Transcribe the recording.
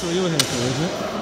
that's what you were here for, isn't it?